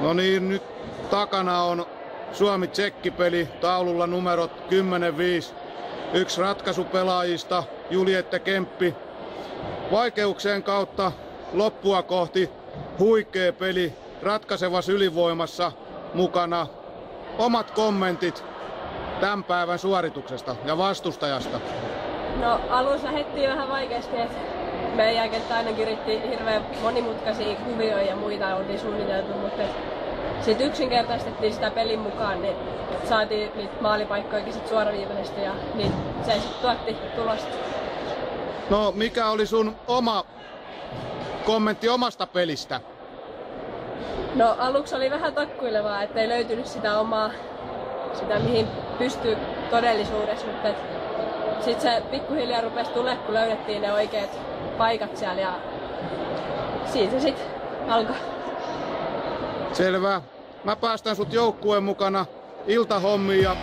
No niin, nyt takana on Suomi-Tsekki-peli, taululla numerot 10-5. Yksi ratkaisupelaajista, Juliette Kemppi. Vaikeuksien kautta loppua kohti huikea peli, ratkaisevassa ylivoimassa mukana. Omat kommentit tämän päivän suorituksesta ja vastustajasta. No alussa lähdettiin vähän vaikeasti, että meidän kenttä aina kiritti hirveän monimutkaisia kuvioita ja muita oli suunniteltu, mutta sitten yksinkertaistettiin sitä pelin mukaan, niin saatiin niitä maalipaikkojakin sit suoraviivaisesti ja niin se sitten tuotti tulosta. No mikä oli sun oma kommentti omasta pelistä? No aluksi oli vähän takkuilevaa, ettei löytynyt sitä omaa, sitä mihin pystyy todellisuudessa, mutta sitten se pikkuhiljaa rupesi tulee, kun löydettiin ne oikeat paikat siellä ja siitä se sitten alkoi. Selvä. Mä päästän sut joukkueen mukana iltahommiin ja